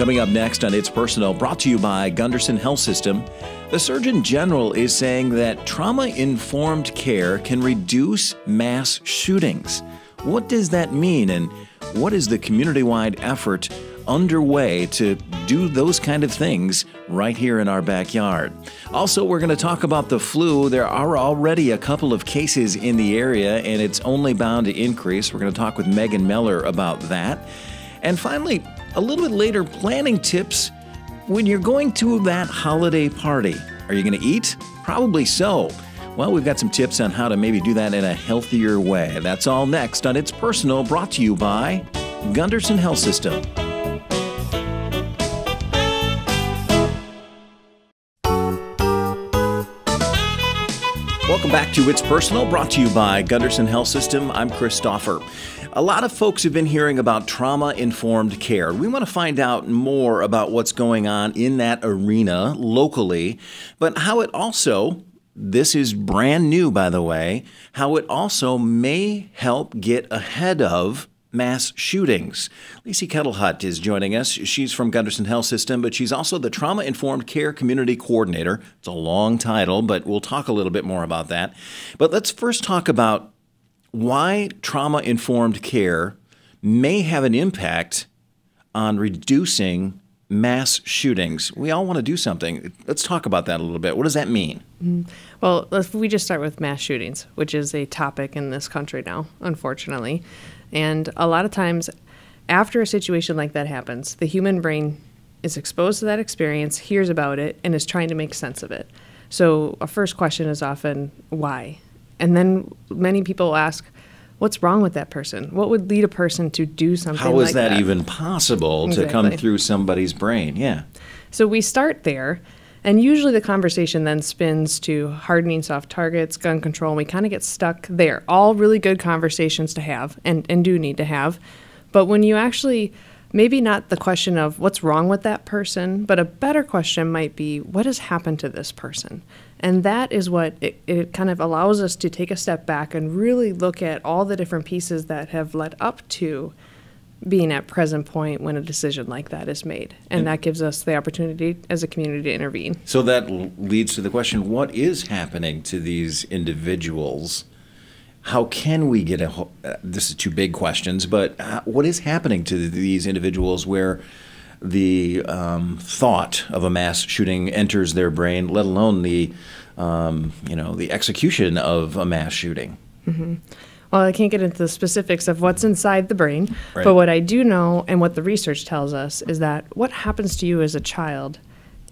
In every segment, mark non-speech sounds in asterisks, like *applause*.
Coming up next on It's Personal, brought to you by Gundersen Health System, the Surgeon General is saying that trauma informed care can reduce mass shootings. What does that mean, and what is the community wide effort underway to do those kind of things right here in our backyard? Also, we're going to talk about the flu. There are already a couple of cases in the area, and it's only bound to increase. We're going to talk with Megan Meller about that. And finally, a little bit later, planning tips when you're going to that holiday party. Are you going to eat? Probably so. Well, we've got some tips on how to maybe do that in a healthier way. That's all next on It's Personal, brought to you by Gundersen Health System. Welcome back to It's Personal, brought to you by Gundersen Health System. I'm Chris Stauffer. A lot of folks have been hearing about trauma informed care. We want to find out more about what's going on in that arena locally, but how it also, this is brand new by the way, how it also may help get ahead of mass shootings. Lacie Ketelhut is joining us. She's from Gundersen Health System, but she's also the Trauma Informed Care Community Coordinator. It's a long title, but we'll talk a little bit more about that. But let's first talk about why trauma informed care may have an impact on reducing mass shootings. We all want to do something. Let's talk about that a little bit. What does that mean? Mm-hmm. Well, if we just start with mass shootings, which is a topic in this country now, unfortunately. And a lot of times, after a situation like that happens, the human brain is exposed to that experience, hears about it, and is trying to make sense of it. So, a first question is often, why? And then many people ask, what's wrong with that person? What would lead a person to do something How is like that, that, even possible exactly. to come through somebody's brain? Yeah. So we start there, and usually the conversation then spins to hardening soft targets, gun control, and we kind of get stuck there. All really good conversations to have and, and do need to have. But when you actually maybe not the question of what's wrong with that person, but a better question might be what has happened to this person? And that is what it, it, kind of allows us to take a step back and really look at all the different pieces that have led up to being at present point when a decision like that is made. And, and that gives us the opportunity as a community to intervene. So that l- leads to the question what is happening to these individuals? How can we get a? Uh, this is two big questions, but uh, what is happening to these individuals where the um, thought of a mass shooting enters their brain, let alone the, um, you know, the execution of a mass shooting. Mm-hmm. Well, I can't get into the specifics of what's inside the brain, right. but what I do know and what the research tells us is that what happens to you as a child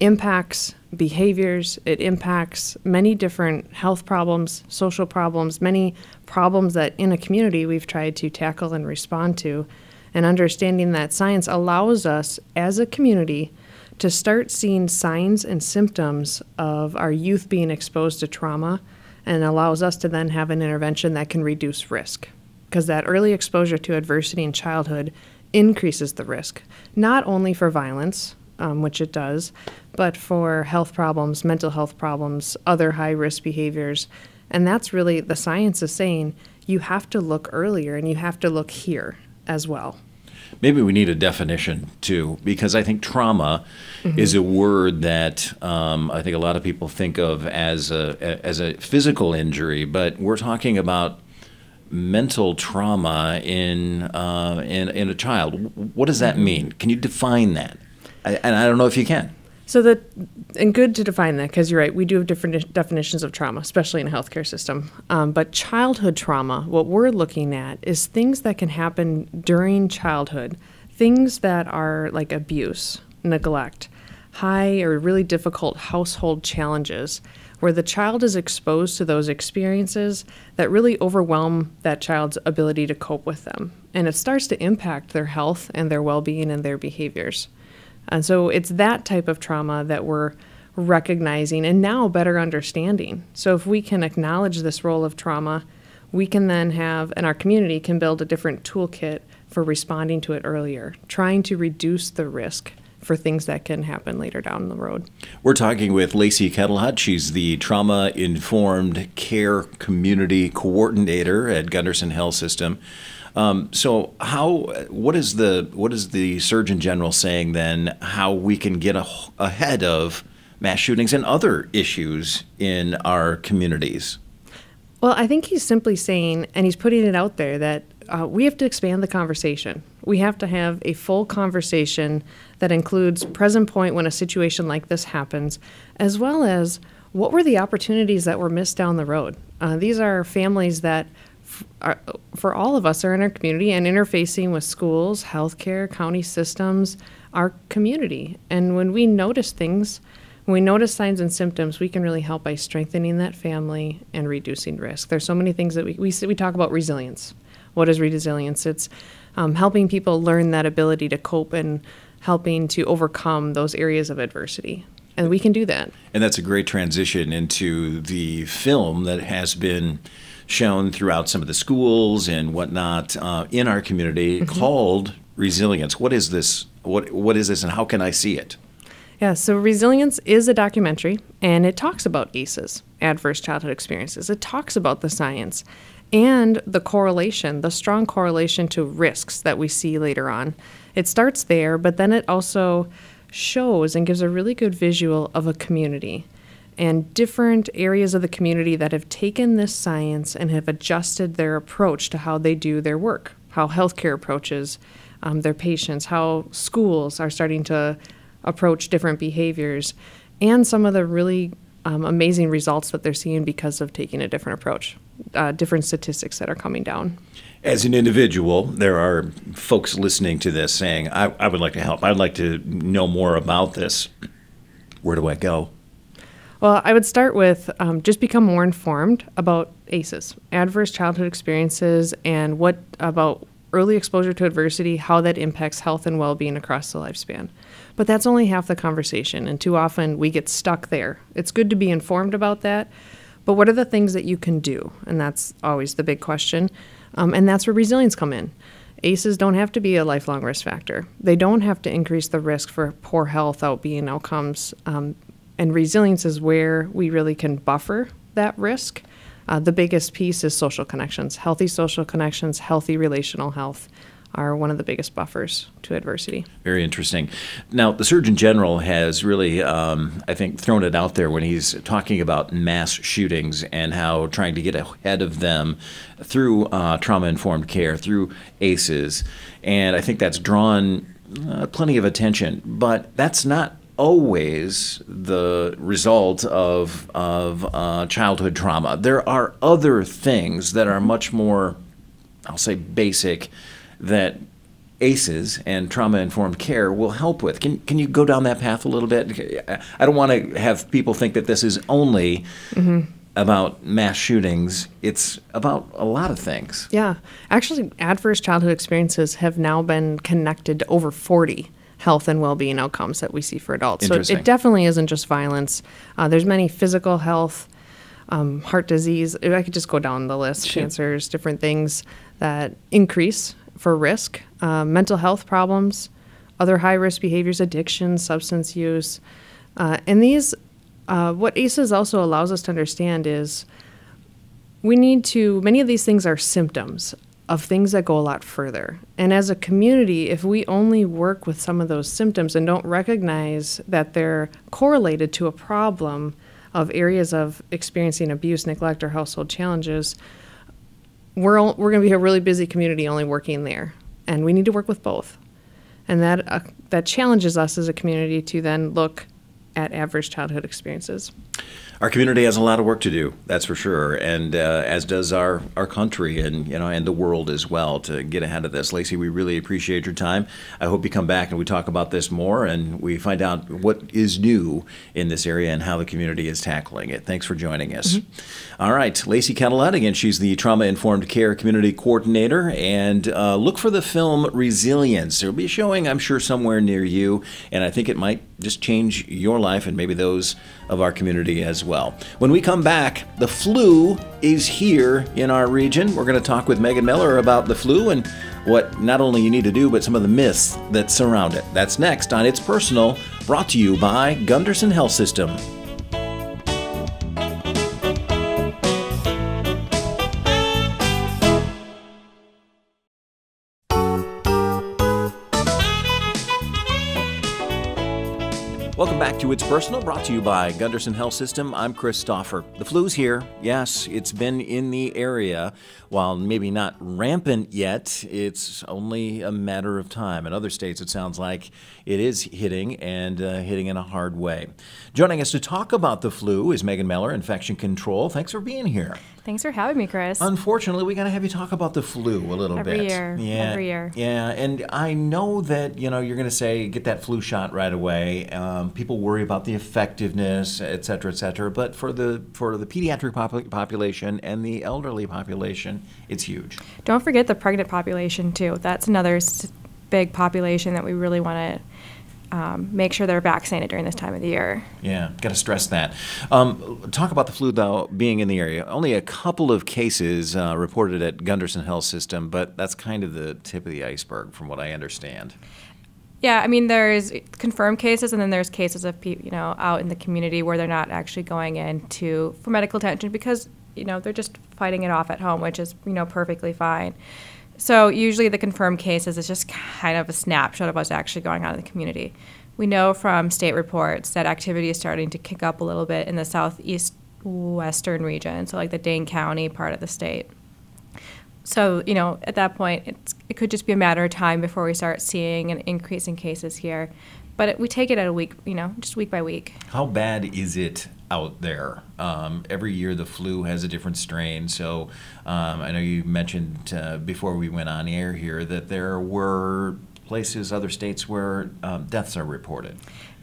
impacts behaviors, it impacts many different health problems, social problems, many problems that in a community we've tried to tackle and respond to and understanding that science allows us as a community to start seeing signs and symptoms of our youth being exposed to trauma and allows us to then have an intervention that can reduce risk. Because that early exposure to adversity in childhood increases the risk, not only for violence, um, which it does, but for health problems, mental health problems, other high risk behaviors. And that's really the science is saying you have to look earlier and you have to look here as well. Maybe we need a definition too, because I think trauma mm-hmm. is a word that um, I think a lot of people think of as a as a physical injury, but we're talking about mental trauma in uh, in in a child. What does that mm-hmm. mean? Can you define that? I, and I don't know if you can. So that, and good to define that because you're right. We do have different definitions of trauma, especially in a healthcare system. Um, but childhood trauma, what we're looking at is things that can happen during childhood, things that are like abuse, neglect, high or really difficult household challenges, where the child is exposed to those experiences that really overwhelm that child's ability to cope with them, and it starts to impact their health and their well-being and their behaviors. And so it's that type of trauma that we're recognizing and now better understanding. So if we can acknowledge this role of trauma, we can then have, and our community can build a different toolkit for responding to it earlier, trying to reduce the risk for things that can happen later down the road. We're talking with Lacie Ketelhut. She's the Trauma Informed Care Community Coordinator at Gundersen Health System. Um, so how what is the what is the Surgeon General saying then? How we can get a, ahead of mass shootings and other issues in our communities? Well, I think he's simply saying, and he's putting it out there, that uh, we have to expand the conversation. We have to have a full conversation that includes present point when a situation like this happens, as well as what were the opportunities that were missed down the road. Uh, these are families that, for all of us, are in our community and interfacing with schools, healthcare, county systems, our community. And when we notice things, when we notice signs and symptoms, we can really help by strengthening that family and reducing risk. There's so many things that we, we, we talk about resilience. What is resilience? It's um, helping people learn that ability to cope and helping to overcome those areas of adversity. And we can do that. And that's a great transition into the film that has been shown throughout some of the schools and whatnot uh, in our community mm-hmm. called Resilience. What is this? What What is this, and how can I see it? Yeah, so Resilience is a documentary and it talks about ACEs, adverse childhood experiences. It talks about the science and the correlation, the strong correlation to risks that we see later on. It starts there, but then it also shows and gives a really good visual of a community and different areas of the community that have taken this science and have adjusted their approach to how they do their work, how healthcare approaches um, their patients, how schools are starting to approach different behaviors, and some of the really um, amazing results that they're seeing because of taking a different approach, uh, different statistics that are coming down. As an individual, there are folks listening to this saying, I, I would like to help. I'd like to know more about this. Where do I go? Well, I would start with um, just become more informed about ACEs, adverse childhood experiences, and what about early exposure to adversity, how that impacts health and well being across the lifespan. But that's only half the conversation, and too often we get stuck there. It's good to be informed about that, but what are the things that you can do? And that's always the big question. Um, and that's where resilience come in. ACEs don't have to be a lifelong risk factor. They don't have to increase the risk for poor health outbeing outcomes. Um, and resilience is where we really can buffer that risk uh, the biggest piece is social connections. Healthy social connections, healthy relational health are one of the biggest buffers to adversity. Very interesting. Now, the Surgeon General has really, um, I think, thrown it out there when he's talking about mass shootings and how trying to get ahead of them through uh, trauma informed care, through ACEs. And I think that's drawn uh, plenty of attention. But that's not always the result of of uh, childhood trauma. There are other things that are much more, I'll say, basic that ACEs and trauma informed care will help with. Can can you go down that path a little bit? I don't want to have people think that this is only. Mm-hmm. About mass shootings, it's about a lot of things. Yeah. Actually, adverse childhood experiences have now been connected to over 40 health and well-being outcomes that we see for adults. So it definitely isn't just violence. Uh, there's many physical health, um, heart disease. I could just go down the list. Sure. Cancers, different things that increase for risk. Uh, mental health problems, other high-risk behaviors, addiction, substance use, uh, and these. Uh, what ACEs also allows us to understand is we need to. Many of these things are symptoms of things that go a lot further. And as a community, if we only work with some of those symptoms and don't recognize that they're correlated to a problem of areas of experiencing abuse, neglect, or household challenges, we're, we're going to be a really busy community only working there. And we need to work with both. And that, uh, that challenges us as a community to then look at adverse childhood experiences. Our community has a lot of work to do, that's for sure, and uh, as does our, our country and you know and the world as well to get ahead of this. Lacie, we really appreciate your time. I hope you come back and we talk about this more and we find out what is new in this area and how the community is tackling it. Thanks for joining us. Mm-hmm. All right, Lacie Ketelhut again. She's the trauma informed care community coordinator, and uh, look for the film Resilience. It'll be showing, I'm sure, somewhere near you, and I think it might just change your life and maybe those of our community as well. When we come back, the flu is here in our region. We're going to talk with Megan Meller about the flu and what not only you need to do, but some of the myths that surround it. That's next on It's Personal, brought to you by Gundersen Health System. To It's Personal, brought to you by Gundersen Health System. I'm Chris Stauffer. The flu's here. Yes, it's been in the area. While maybe not rampant yet, it's only a matter of time. In other states, it sounds like it is hitting and uh, hitting in a hard way. Joining us to talk about the flu is Megan Meller, Infection Control. Thanks for being here. Thanks for having me, Chris. Unfortunately, we got to have you talk about the flu a little every bit. Year, yeah, every year. Yeah, and I know that you know you're going to say get that flu shot right away. Um, people worry about the effectiveness, et cetera, et cetera. But for the for the pediatric pop- population and the elderly population, it's huge. Don't forget the pregnant population too. That's another big population that we really want to um, make sure they're vaccinated during this time of the year. Yeah, got to stress that. Um, talk about the flu, though, being in the area. Only a couple of cases uh, reported at Gundersen Health System, but that's kind of the tip of the iceberg, from what I understand. Yeah, I mean, there's confirmed cases, and then there's cases of people, you know, out in the community where they're not actually going in to for medical attention because you know they're just fighting it off at home, which is you know perfectly fine. So usually the confirmed cases is just kind of a snapshot of what's actually going on in the community. We know from state reports that activity is starting to kick up a little bit in the southeast western region, so like the Dane County part of the state. So, you know, at that point, it could just be a matter of time before we start seeing an increase in cases here. But it, we take it at a week, you know, just week by week. How bad is it out there. Um, every year the flu has a different strain. So um, I know you mentioned uh, before we went on air here that there were places, other states where um, deaths are reported.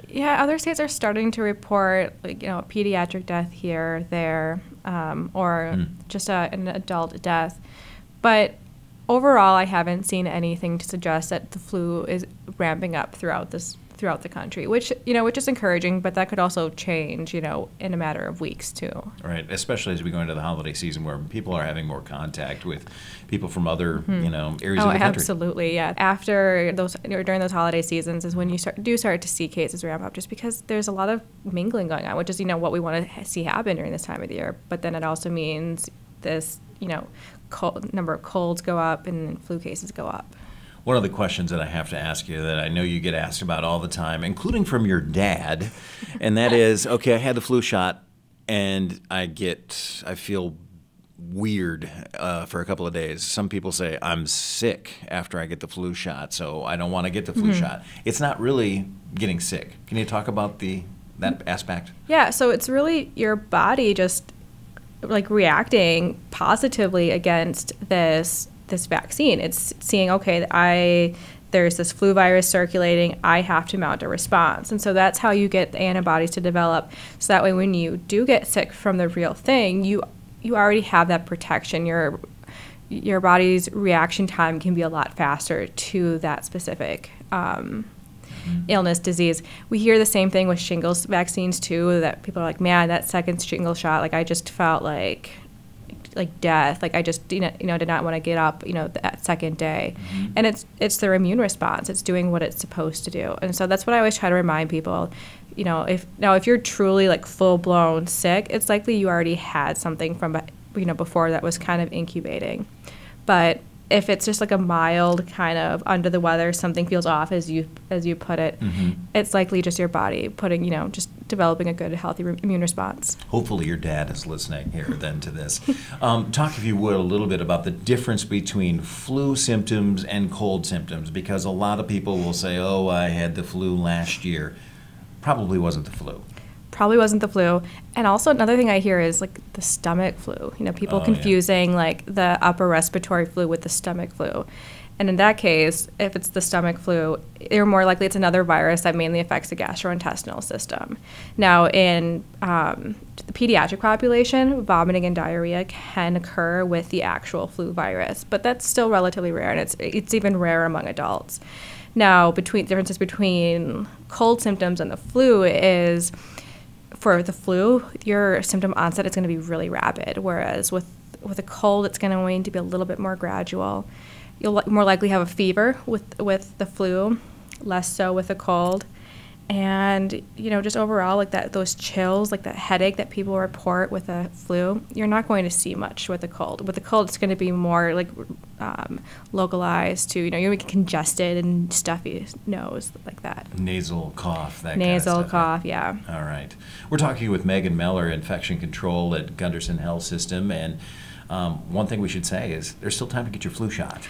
Yeah, other states are starting to report, like, you know, a pediatric death here, there, um, or mm. just a, an adult death. But overall, I haven't seen anything to suggest that the flu is ramping up throughout this throughout the country, which you know, which is encouraging, but that could also change, you know, in a matter of weeks too. Right, especially as we go into the holiday season, where people are having more contact with people from other, mm-hmm. you know, areas oh, of the country. absolutely, yeah. After those, or during those holiday seasons, is when you start do start to see cases ramp up, just because there's a lot of mingling going on, which is you know what we want to see happen during this time of the year. But then it also means this, you know, cold, number of colds go up and flu cases go up. One of the questions that I have to ask you that I know you get asked about all the time, including from your dad, and that *laughs* is okay, I had the flu shot and I get, I feel weird uh, for a couple of days. Some people say I'm sick after I get the flu shot, so I don't want to get the flu mm-hmm. shot. It's not really getting sick. Can you talk about the that aspect? Yeah, so it's really your body just like reacting positively against this this vaccine. It's seeing, okay, I there's this flu virus circulating, I have to mount a response. And so that's how you get the antibodies to develop. So that way when you do get sick from the real thing, you you already have that protection. Your your body's reaction time can be a lot faster to that specific um, mm-hmm. illness, disease. We hear the same thing with shingles vaccines too. That people are like, "Man, that second shingle shot, like I just felt like like death. Like I just you know, you know did not want to get up you know that second day, mm-hmm. and it's it's their immune response. It's doing what it's supposed to do, and so that's what I always try to remind people. You know, if now if you're truly like full blown sick, it's likely you already had something from you know before that was kind of incubating, but if it's just like a mild kind of under the weather, something feels off as you as you put it, mm-hmm. it's likely just your body putting you know just developing a good healthy re- immune response. Hopefully, your dad is listening here then to this. Um, talk, if you would, a little bit about the difference between flu symptoms and cold symptoms, because a lot of people will say, "Oh, I had the flu last year." Probably wasn't the flu probably wasn't the flu. And also another thing I hear is like the stomach flu. You know, people oh, confusing yeah. like the upper respiratory flu with the stomach flu. And in that case, if it's the stomach flu, you're more likely it's another virus that mainly affects the gastrointestinal system. Now, in um, the pediatric population, vomiting and diarrhea can occur with the actual flu virus, but that's still relatively rare, and it's it's even rare among adults. Now, between differences between cold symptoms and the flu is for the flu, your symptom onset is going to be really rapid, whereas with with a cold, it's going to be a little bit more gradual. You'll more likely have a fever with with the flu, less so with a cold, and you know just overall like that those chills like that headache that people report with a flu you're not going to see much with a cold. With a cold it's going to be more like um, localized to you know you're gonna be congested and stuffy nose like that. Nasal cough that nasal kind of cough yeah. All right. We're talking with megan meller infection control at gundersen health system and um, one thing we should say is there's still time to get your flu shot.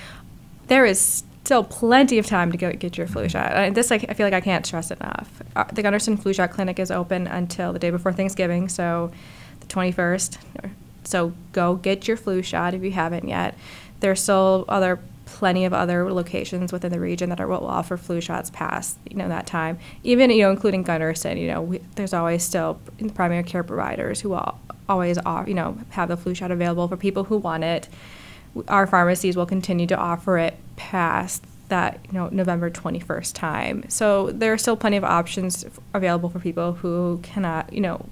There is still plenty of time to go get your flu shot. And this, I, I feel like I can't stress enough. Uh, the Gundersen Flu Shot Clinic is open until the day before Thanksgiving, so the 21st. So go get your flu shot if you haven't yet. There's still other plenty of other locations within the region that are will offer flu shots past you know that time. Even you know including Gundersen, you know we, there's always still primary care providers who all, always you know have the flu shot available for people who want it our pharmacies will continue to offer it past that you know November 21st time. So there are still plenty of options available for people who cannot you know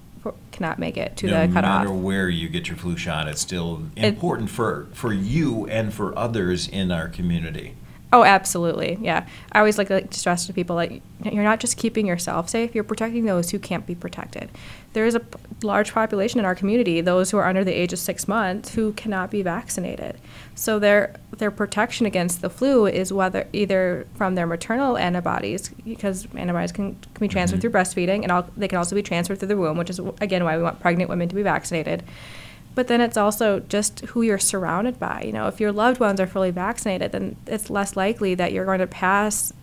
cannot make it to no the cutoff. No matter where you get your flu shot, it's still important it, for for you and for others in our community. Oh, absolutely. Yeah. I always like to stress to people like you're not just keeping yourself safe, you're protecting those who can't be protected. There is a p- large population in our community, those who are under the age of 6 months who cannot be vaccinated. So their their protection against the flu is whether either from their maternal antibodies because antibodies can, can be transferred mm-hmm. through breastfeeding and all, they can also be transferred through the womb, which is again why we want pregnant women to be vaccinated but then it's also just who you're surrounded by. You know, if your loved ones are fully vaccinated, then it's less likely that you're going to pass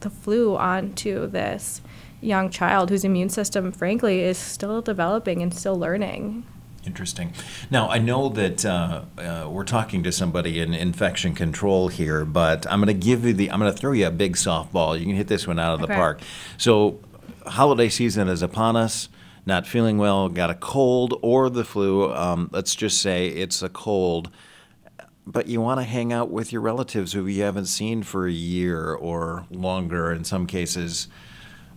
the flu on to this young child whose immune system, frankly, is still developing and still learning. Interesting. Now, I know that uh, uh, we're talking to somebody in infection control here, but I'm going to give you the, I'm going to throw you a big softball. You can hit this one out of the park. So, holiday season is upon us not feeling well, got a cold or the flu, um, let's just say it's a cold, but you want to hang out with your relatives who you haven't seen for a year or longer in some cases,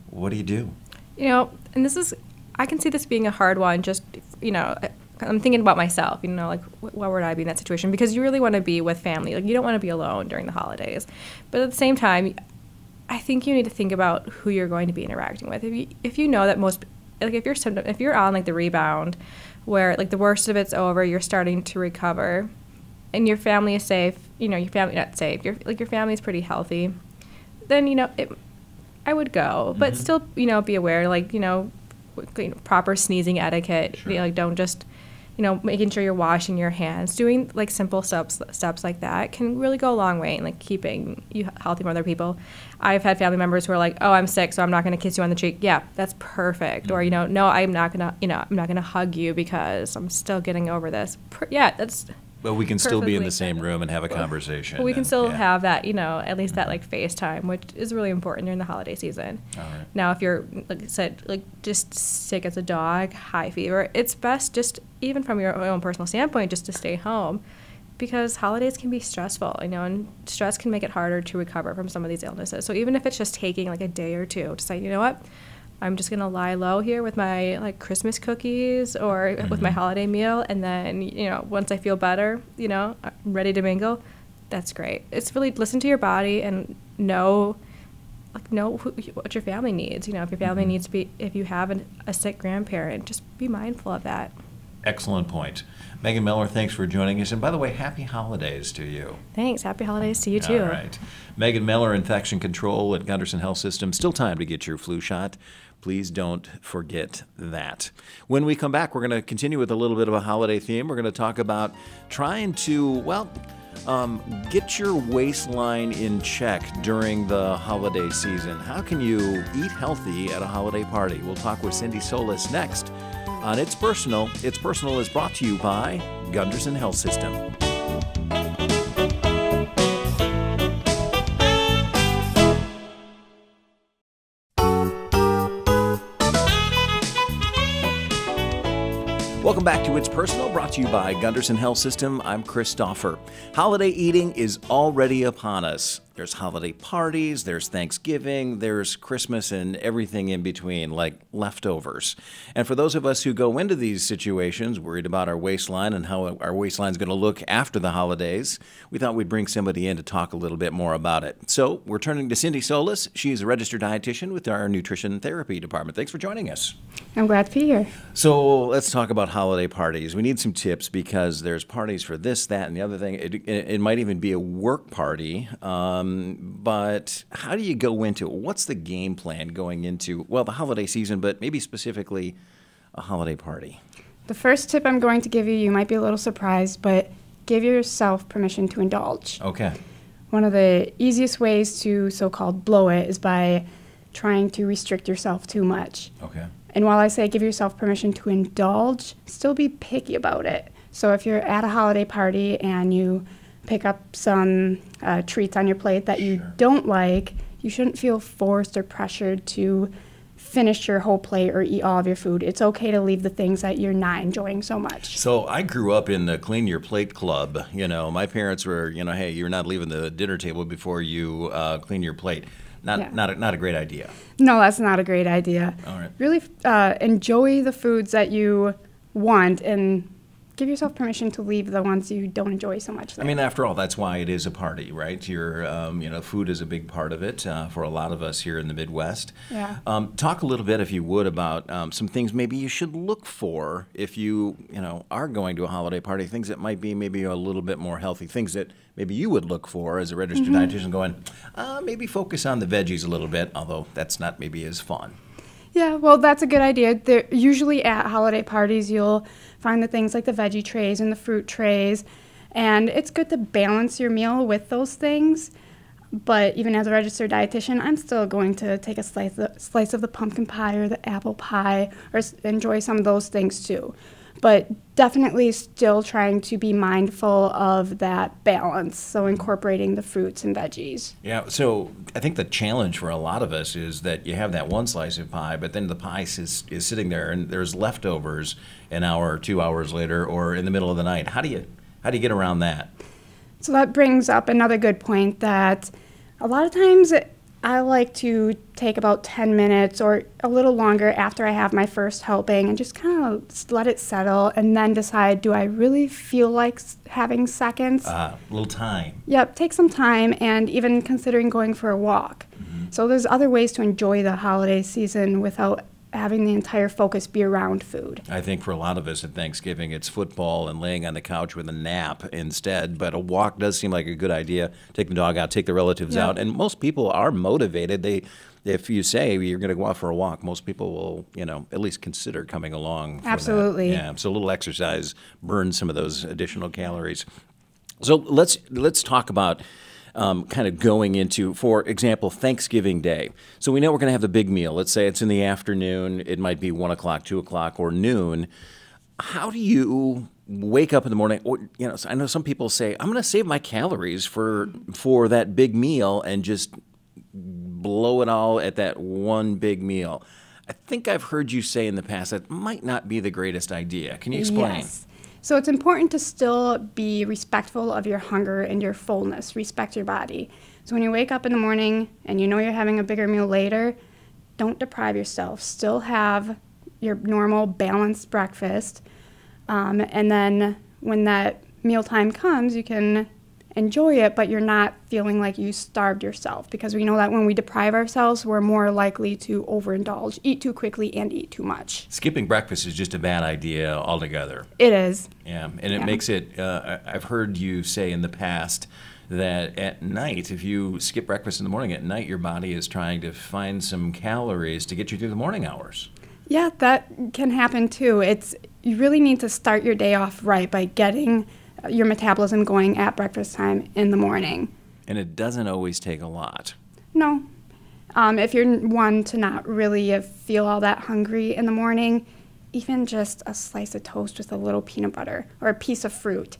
what do you do? You know, and this is, I can see this being a hard one, just, you know, I'm thinking about myself, you know, like why would I be in that situation? Because you really want to be with family. Like you don't want to be alone during the holidays. But at the same time, I think you need to think about who you're going to be interacting with. If you if you know that most like if you're symptom if you're on like the rebound where like the worst of it's over you're starting to recover and your family is safe you know your family not safe your like your family's pretty healthy then you know it i would go mm-hmm. but still you know be aware like you know, you know proper sneezing etiquette sure. you know, like don't just you know, making sure you're washing your hands, doing like simple steps steps like that can really go a long way in like keeping you healthy from other people. I've had family members who are like, "Oh, I'm sick, so I'm not going to kiss you on the cheek." Yeah, that's perfect. Mm-hmm. Or you mm-hmm. know, no, I'm not gonna, you know, I'm not gonna hug you because I'm still getting over this. Yeah, that's but we can still be in the same room and have a conversation. But we can and, still yeah. have that, you know, at least that mm-hmm. like FaceTime, which is really important during the holiday season. Now, if you're, like I said, like just sick as a dog, high fever, it's best just even from your own personal standpoint, just to stay home, because holidays can be stressful, you know, and stress can make it harder to recover from some of these illnesses. So even if it's just taking like a day or two to say, you know what, I'm just gonna lie low here with my like Christmas cookies or mm-hmm. with my mm-hmm. holiday meal, and then you know once I feel better, you know, I'm ready to mingle. That's great. It's really listen to your body and know like know who, what your family needs. You know, if your family mm-hmm. needs to be, if you have an, a sick grandparent, just be mindful of that. Excellent point. Megan Meller, thanks for joining us. And by the way, happy holidays to you. Thanks. Happy holidays to you too. All right. Megan Meller, Infection Control at Gundersen Health System. Still time to get your flu shot. Please don't forget that. When we come back, we're going to continue with a little bit of a holiday theme. We're going to talk about trying to, well, um, get your waistline in check during the holiday season. How can you eat healthy at a holiday party? We'll talk with Cindy Solis next on It's Personal. It's Personal is brought to you by Gundersen Health System. Welcome back to It's Personal, brought to you by Gundersen Health System. I'm Chris Stoffer. Holiday eating is already upon us. There's holiday parties, there's Thanksgiving, there's Christmas, and everything in between, like leftovers. And for those of us who go into these situations worried about our waistline and how our waistline is going to look after the holidays, we thought we'd bring somebody in to talk a little bit more about it. So we're turning to Cindy Solis. She's a registered dietitian with our nutrition therapy department. Thanks for joining us. I'm glad to be here. So let's talk about holiday parties. We need some tips because there's parties for this, that, and the other thing. It, it, it might even be a work party. Um, Um, but how do you go into it? What's the game plan going into, well, the holiday season, but maybe specifically a holiday party? The first tip I'm going to give you, you might be a little surprised, but give yourself permission to indulge. Okay. One of the easiest ways to so called blow it is by trying to restrict yourself too much. Okay. And while I say give yourself permission to indulge, still be picky about it. So if you're at a holiday party and you pick up some uh, treats on your plate that you Sure. don't like, you shouldn't feel forced or pressured to finish your whole plate or eat all of your food. It's okay to leave the things that you're not enjoying so much. So I grew up in the clean your plate club. You know, my parents were, you know, hey, you're not leaving the dinner table before you uh, clean your plate. Not, Yeah. not, a, not a great idea. No, that's not a great idea. All right. Really uh, enjoy the foods that you want and give yourself permission to leave the ones you don't enjoy so much. I mean, after all, that's why it is a party, right? Your, um, you know, food is a big part of it uh, for a lot of us here in the Midwest. Yeah. Um, talk a little bit, if you would, about um, some things maybe you should look for if you, you know, are going to a holiday party. Things that might be maybe a little bit more healthy. Things that maybe you would look for as a registered dietitian, going, uh, maybe focus on the veggies a little bit, although that's not maybe as fun. Yeah, well, that's a good idea. There, usually at holiday parties, you'll find the things like the veggie trays and the fruit trays, and it's good to balance your meal with those things. But even as a registered dietitian, I'm still going to take a slice of, slice of the pumpkin pie or the apple pie or enjoy some of those things too. But definitely still trying to be mindful of that balance, so incorporating the fruits and veggies. Yeah, so I think the challenge for a lot of us is that you have that one slice of pie, but then the pie is, is sitting there and there's leftovers an hour or two hours later or in the middle of the night. How do you how do you get around that? So that brings up another good point that a lot of times I like to take about 10 minutes or a little longer after I have my first helping and just kind of let it settle and then decide do I really feel like having seconds? Uh, a little time. Yep, take some time and even considering going for a walk. So there's other ways to enjoy the holiday season without having the entire focus be around food. I think for a lot of us at Thanksgiving, it's football and laying on the couch with a nap instead. But a walk does seem like a good idea. Take the dog out, take the relatives Yeah. out, and most people are motivated. They, if you say you're going to go out for a walk, most people will, you know, at least consider coming along. for that. Absolutely. Yeah. So a little exercise burns some of those additional calories. So let's let's talk about um, kind of going into, for example, Thanksgiving Day. So we know we're going to have the big meal. Let's say it's in the afternoon. It might be one o'clock, two o'clock, or noon. How do you wake up in the morning? Or you know, I know some people say I'm going to save my calories for for that big meal and just blow it all at that one big meal. I think I've heard you say in the past that might not be the greatest idea. Can you explain? Yes. So it's important to still be respectful of your hunger and your fullness. Respect your body. So when you wake up in the morning and you know you're having a bigger meal later, don't deprive yourself. Still have your normal balanced breakfast. Um, and then when that mealtime comes, you can enjoy it, but you're not feeling like you starved yourself because we know that when we deprive ourselves, we're more likely to overindulge, eat too quickly, and eat too much. Skipping breakfast is just a bad idea altogether. It is. Yeah, and it Yeah. makes it. Uh, I've heard you say in the past that at night, if you skip breakfast in the morning, at night your body is trying to find some calories to get you through the morning hours. Yeah, that can happen too. It's you really need to start your day off right by getting your metabolism going at breakfast time in the morning. And it doesn't always take a lot. No. Um, if you're one to not really feel all that hungry in the morning, even just a slice of toast with a little peanut butter or a piece of fruit,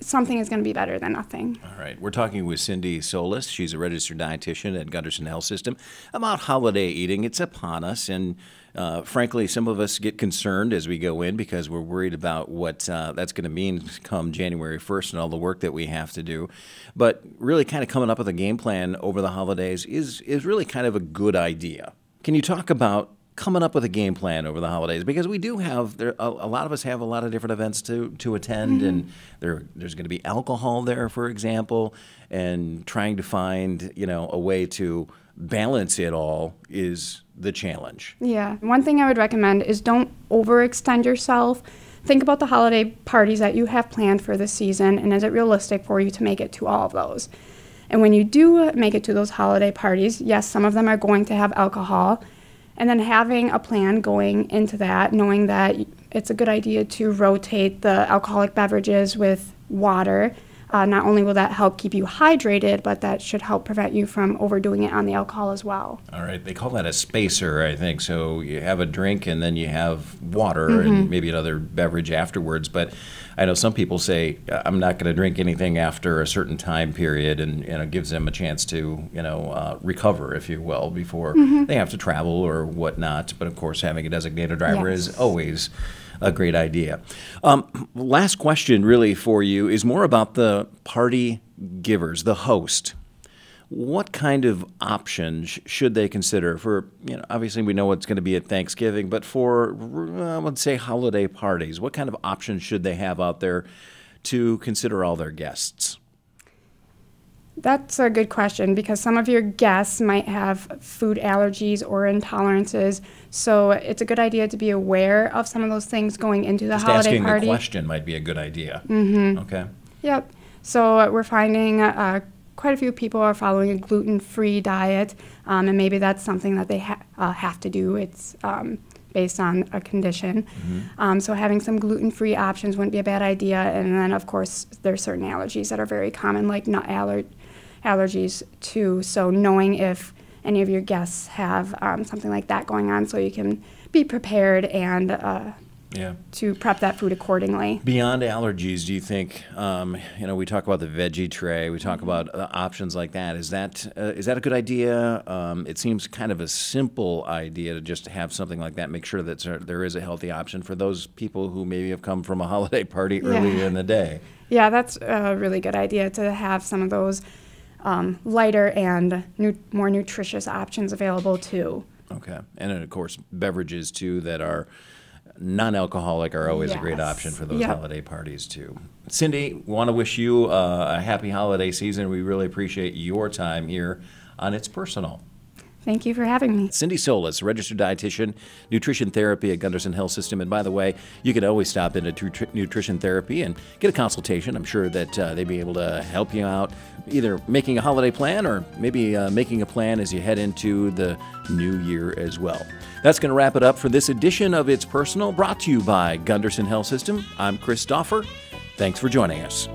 something is going to be better than nothing. All right, we're talking with Cindy Solis. She's a registered dietitian at Gundersen Health System about holiday eating. It's upon us, and Uh, frankly, some of us get concerned as we go in because we're worried about what uh, that's going to mean come January 1st and all the work that we have to do. But really, kind of coming up with a game plan over the holidays is is really kind of a good idea. Can you talk about coming up with a game plan over the holidays because we do have there a, a lot of us have a lot of different events to to attend mm-hmm. and there there's going to be alcohol there for example and trying to find you know a way to balance it all is the challenge. Yeah. One thing I would recommend is don't overextend yourself. Think about the holiday parties that you have planned for the season and is it realistic for you to make it to all of those? And when you do make it to those holiday parties, yes, some of them are going to have alcohol. And then having a plan going into that, knowing that it's a good idea to rotate the alcoholic beverages with water uh, not only will that help keep you hydrated, but that should help prevent you from overdoing it on the alcohol as well. All right. They call that a spacer, I think. So you have a drink and then you have water mm-hmm. and maybe another beverage afterwards. But I know some people say, I'm not going to drink anything after a certain time period, and you know, gives them a chance to, you know, uh, recover, if you will, before mm-hmm. they have to travel or whatnot. But of course, having a designated driver yes. is always a great idea. Um, last question, really, for you is more about the party givers, the host. What kind of options should they consider for, you know, obviously we know what's going to be at Thanksgiving, but for, I let's say, holiday parties, what kind of options should they have out there to consider all their guests? That's a good question because some of your guests might have food allergies or intolerances. So it's a good idea to be aware of some of those things going into the Just holiday asking party. the question might be a good idea. Mm-hmm. Okay. Yep. So we're finding uh, quite a few people are following a gluten-free diet, um, and maybe that's something that they ha- uh, have to do. It's um, based on a condition. Mm-hmm. Um, so having some gluten-free options wouldn't be a bad idea. And then, of course, there are certain allergies that are very common, like nut aller- allergies too. So knowing if any of your guests have um, something like that going on, so you can be prepared and uh, yeah. to prep that food accordingly. Beyond allergies, do you think? Um, you know, we talk about the veggie tray. We talk mm-hmm. about uh, options like that. Is that uh, is that a good idea? Um, it seems kind of a simple idea to just have something like that. Make sure that there is a healthy option for those people who maybe have come from a *laughs* holiday party earlier yeah. in the day. Yeah, that's a really good idea to have some of those um, lighter and nu- more nutritious options available too. Okay, and then of course beverages too that are non-alcoholic are always yes. a great option for those yep. holiday parties too. Cindy, want to wish you uh, a happy holiday season. We really appreciate your time here on It's Personal. Thank you for having me. Cindy Solis, registered dietitian, nutrition therapy at Gundersen Health System. And by the way, you can always stop into Nutri- nutrition therapy and get a consultation. I'm sure that uh, they'd be able to help you out, either making a holiday plan or maybe uh, making a plan as you head into the new year as well. That's going to wrap it up for this edition of It's Personal, brought to you by Gundersen Health System. I'm Chris Stoffer. Thanks for joining us.